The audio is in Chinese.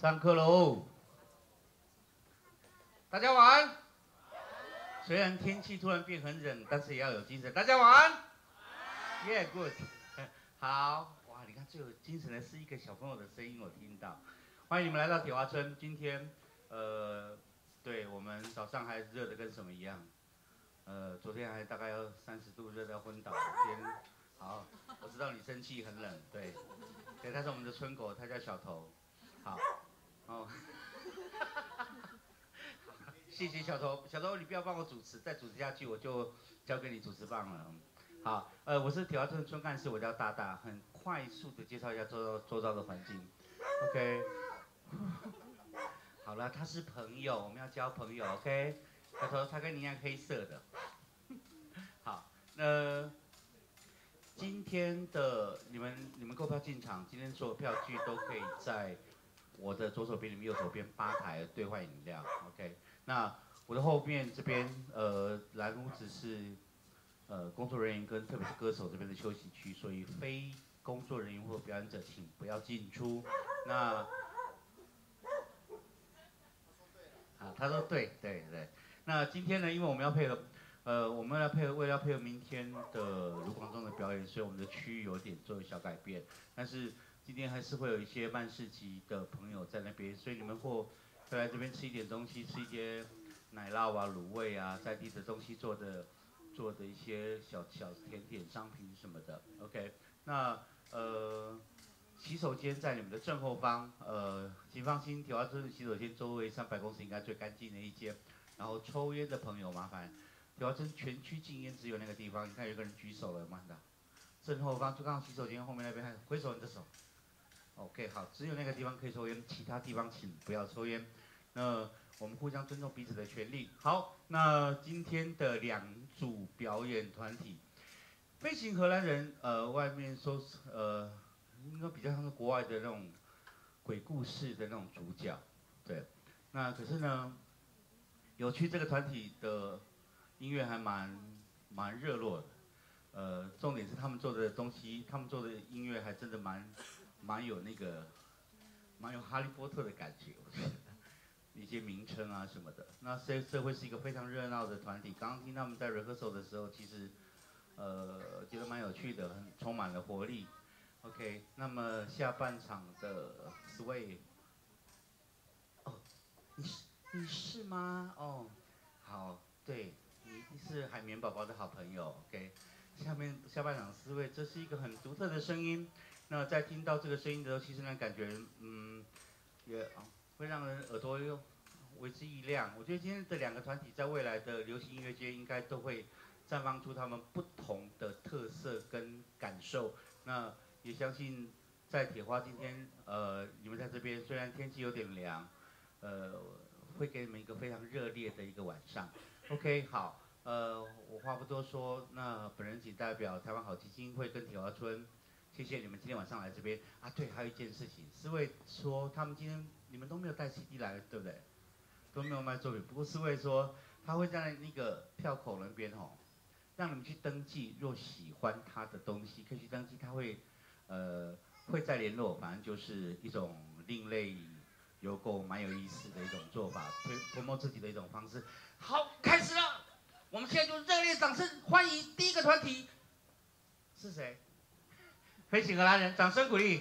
上课喽！大家晚安。虽然天气突然变很冷，但是也要有精神。大家晚安。Yeah, good。好，哇，你看最有精神的是一个小朋友的声音，我听到。欢迎你们来到铁花村。今天，呃，对我们早上还热的跟什么一样。呃，昨天还大概要三十度，热到昏倒。今天，好，我知道你生气很冷，对。对，他是我们的村狗，他叫小头。好，哦。谢谢小头，小头你不要帮我主持，再主持下去我就交给你主持棒了。好，呃，我是铁花村村干事，我叫大大，很快速的介绍一下周周遭的环境。OK。好了，他是朋友，我们要交朋友。OK。小头他跟你一样黑色的。好，那今天的你们你们购票进场，今天所有票据都可以在我的左手边、你们右手边吧台兑换饮料。OK。那我的后面这边，呃，蓝屋子是，呃，工作人员跟特别是歌手这边的休息区，所以非工作人员或表演者请不要进出。那，啊，他说对对对。那今天呢，因为我们要配合，呃，我们要配合，为了配合明天的卢广仲的表演，所以我们的区域有点做小改变。但是今天还是会有一些慢市集的朋友在那边，所以你们或。会来这边吃一点东西，吃一些奶酪啊、卤味啊，在地的东西做的做的一些小小甜点商品什么的。OK，那呃洗手间在你们的正后方，呃请放心，铁花村洗手间周围三百公尺应该最干净的一间。然后抽烟的朋友麻烦，铁花村全区禁烟，只有那个地方。你看有个人举手了，慢的，正后方就刚好洗手间后面那边，挥手你的手。OK，好，只有那个地方可以抽烟，其他地方请不要抽烟。那我们互相尊重彼此的权利。好，那今天的两组表演团体，飞行荷兰人，呃，外面说，呃，应该比较像是国外的那种鬼故事的那种主角，对。那可是呢，有趣这个团体的音乐还蛮蛮热络的，呃，重点是他们做的东西，他们做的音乐还真的蛮蛮有那个，蛮有哈利波特的感觉，我觉得。一些名称啊什么的，那社社会是一个非常热闹的团体。刚刚听他们在 rehearsal 的时候，其实，呃，觉得蛮有趣的，很充满了活力。OK，那么下半场的 Sway，哦，你是你是吗？哦，好，对，你是海绵宝宝的好朋友。OK，下面下半场 Sway，这是一个很独特的声音。那在听到这个声音的时候，其实呢感觉，嗯，也啊。会让人耳朵又为之一亮。我觉得今天这两个团体在未来的流行音乐界应该都会绽放出他们不同的特色跟感受。那也相信在铁花今天，呃，你们在这边虽然天气有点凉，呃，会给你们一个非常热烈的一个晚上。OK，好，呃，我话不多说，那本人仅代表台湾好基金会跟铁花村。谢谢你们今天晚上来这边啊！对，还有一件事情，四位说他们今天你们都没有带 CD 来，对不对？都没有卖作品。不过四位说他会在那个票口那边哦，让你们去登记。若喜欢他的东西，可以去登记。他会呃会再联络，反正就是一种另类邮购，蛮有意思的一种做法，推推摸自己的一种方式。好，开始了，我们现在就热烈掌声欢迎第一个团体，是谁？飞行荷兰人，掌声鼓励。